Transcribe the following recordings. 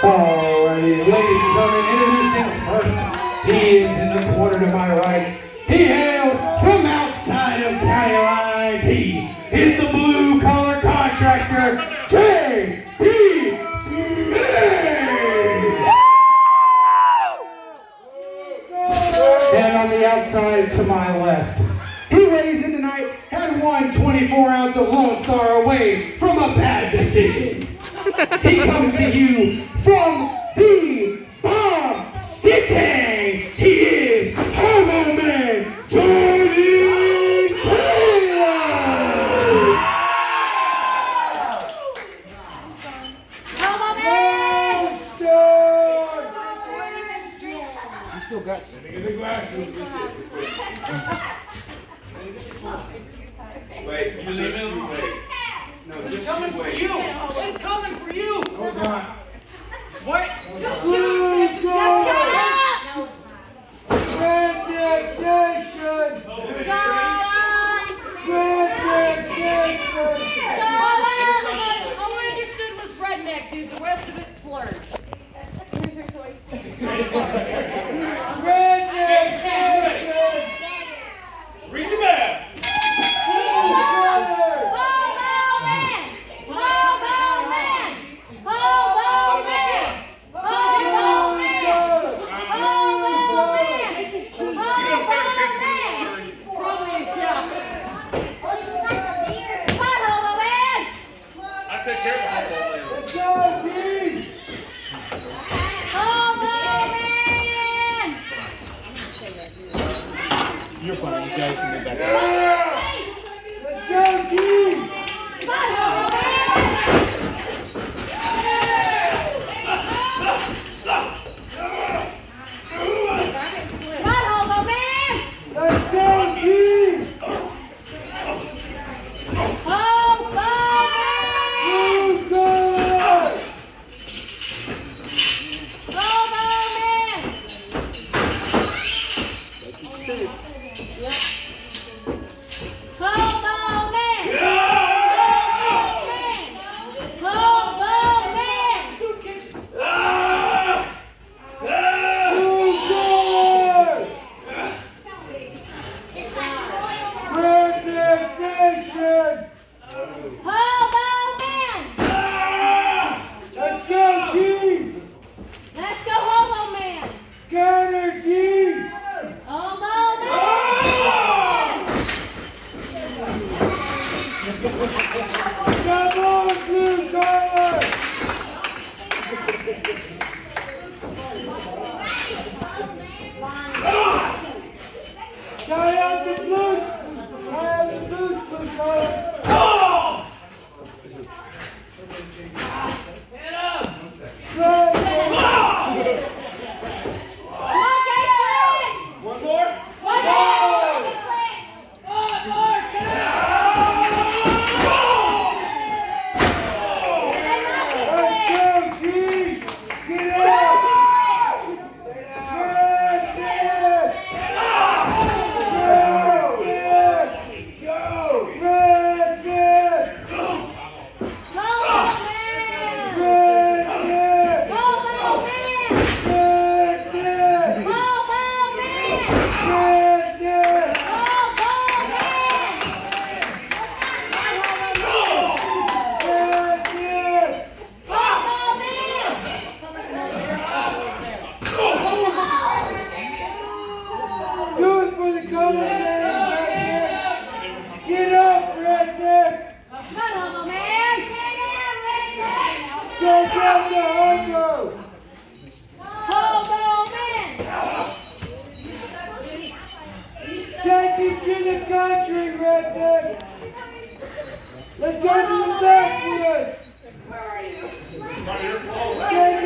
Alrighty, ladies and gentlemen, introducing first. He is in the corner to my right. He hails from outside of county. He is the blue collar contractor, J.D. Smith. And on the outside to my left, he weighs in tonight at 124 ounce of Lone Star away from a bad decision. He comes to you from the Bomb City. He is Hobo Man Jordan Taylor. You still got some. Get the glasses. Get up, redneck! Come on, man! Get up, redneck! Man! Take to the country, redneck! Let's go to the backwoods! Where are you? Take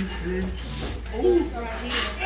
these three. Oh.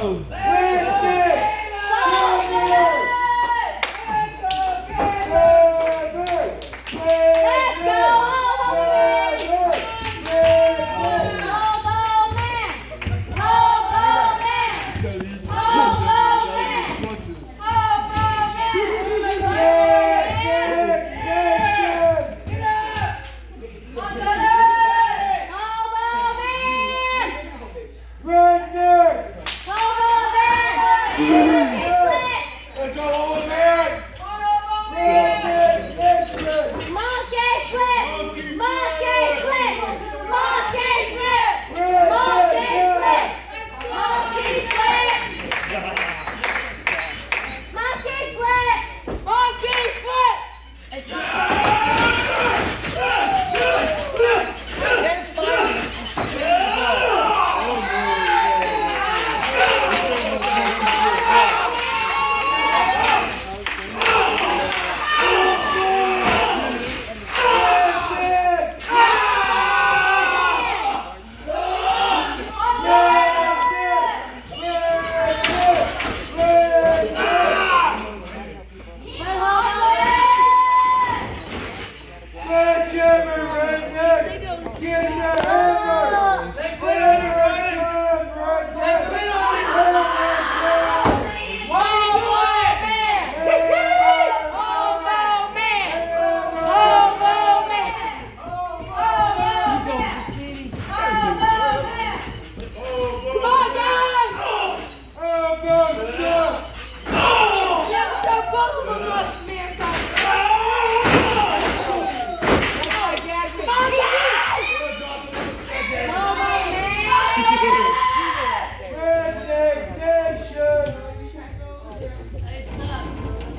Oh.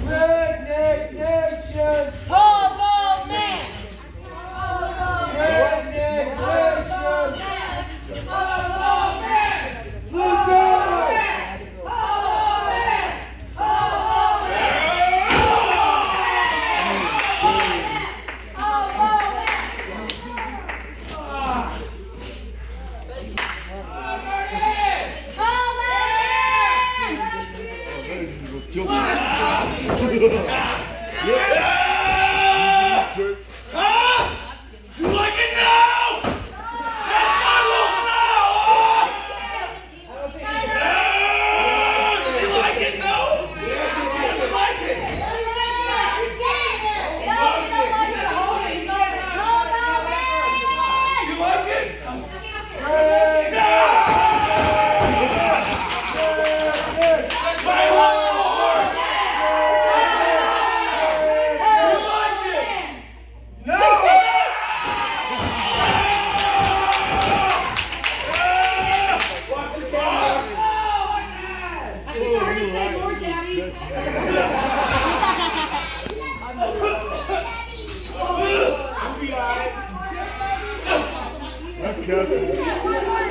Redneck That's Cassidy.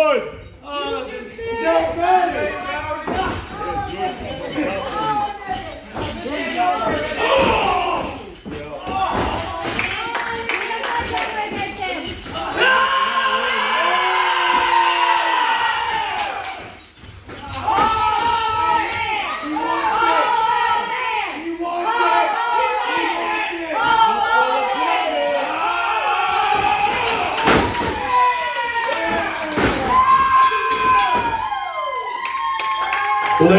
Lord. Oh, uh,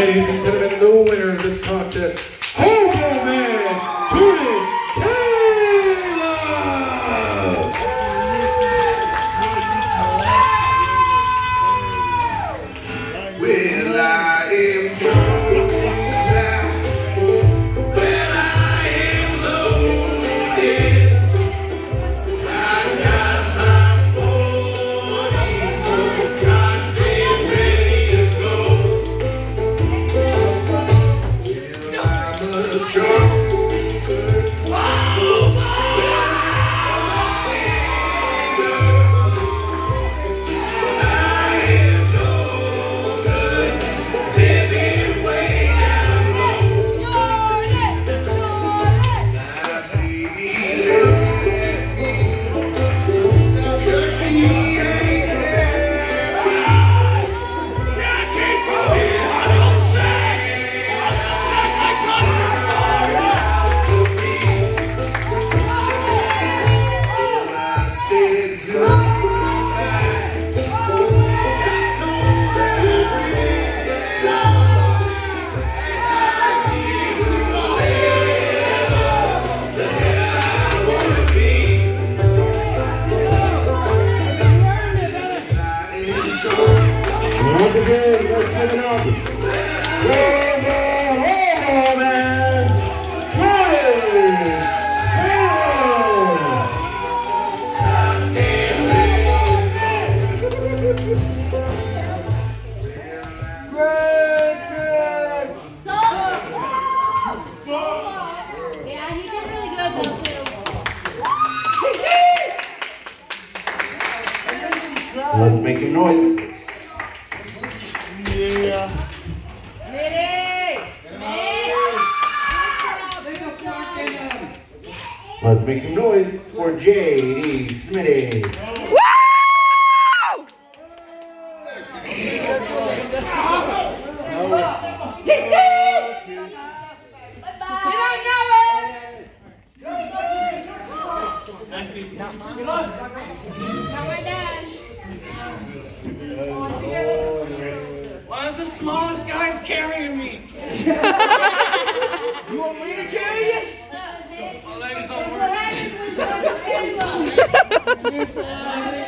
ladies and gentlemen, the winner of this contest, Hobo Man Tootie. Let's make some noise for J.D. Smitty. Woo! Why is the smallest guy's carrying me? you want me to carry you? Yeah.